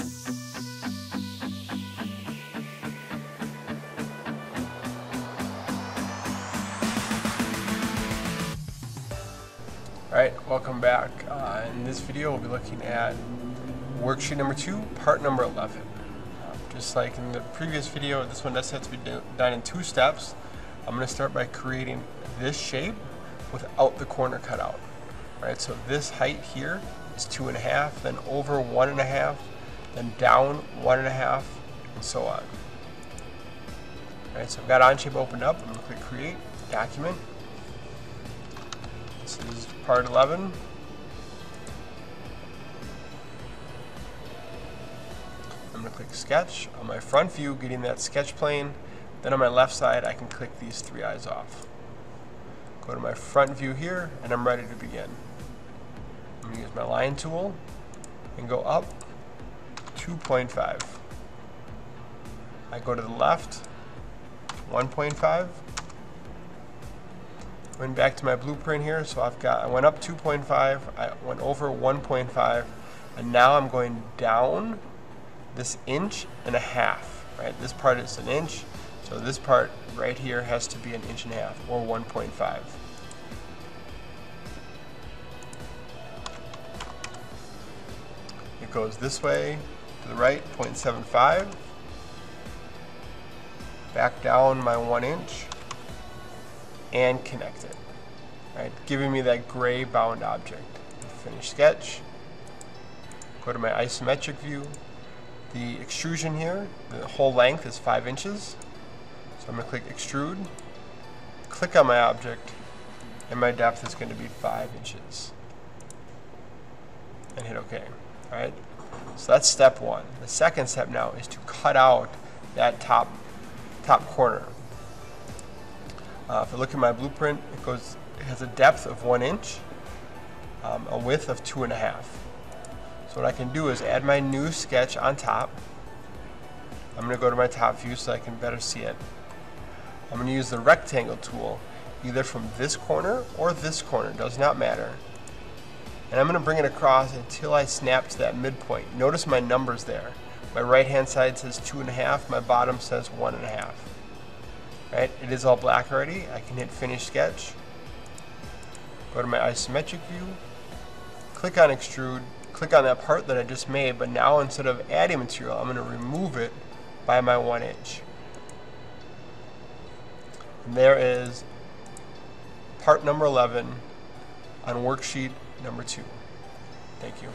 Alright, welcome back. Uh, in this video we'll be looking at worksheet number 2, part number 11. Uh, just like in the previous video, this one does have to be do done in two steps. I'm going to start by creating this shape without the corner cut out. Right, so this height here is two and a half, then over one and a half, then down one and a half, and so on. Alright, so I've got Onshape opened up. I'm going to click Create, Document, this is part 11. I'm going to click Sketch. On my front view, getting that sketch plane. Then on my left side, I can click these three eyes off. Go to my front view here, and I'm ready to begin. I'm going to use my line tool and go up 2.5. I go to the left, 1.5. Went back to my blueprint here, so I've got, I went up 2.5, I went over 1.5, and now I'm going down this inch and a half, right? This part is an inch, so this part right here has to be an inch and a half, or 1.5. It goes this way to the right, 0.75. Back down my one inch and connect it. Right, giving me that gray bound object. Finish sketch. Go to my isometric view. The extrusion here, the whole length is 5 inches. So I'm to click extrude, click on my object, and my depth is going to be 5 inches. And hit OK. Alright, so that's step one. The second step now is to cut out that top top corner. Uh, if I look at my blueprint, it goes it has a depth of one inch, um, a width of two and a half. So what I can do is add my new sketch on top. I'm going to go to my top view so I can better see it. I'm going to use the rectangle tool either from this corner or this corner, does not matter. And I'm going to bring it across until I snap to that midpoint. Notice my numbers there. My right hand side says two and a half, my bottom says one and a half. Right, it is all black already. I can hit finish sketch. Go to my isometric view. Click on extrude. Click on that part that I just made, but now instead of adding material, I'm going to remove it by my one inch. And there is part number 11 on worksheet number two. Thank you.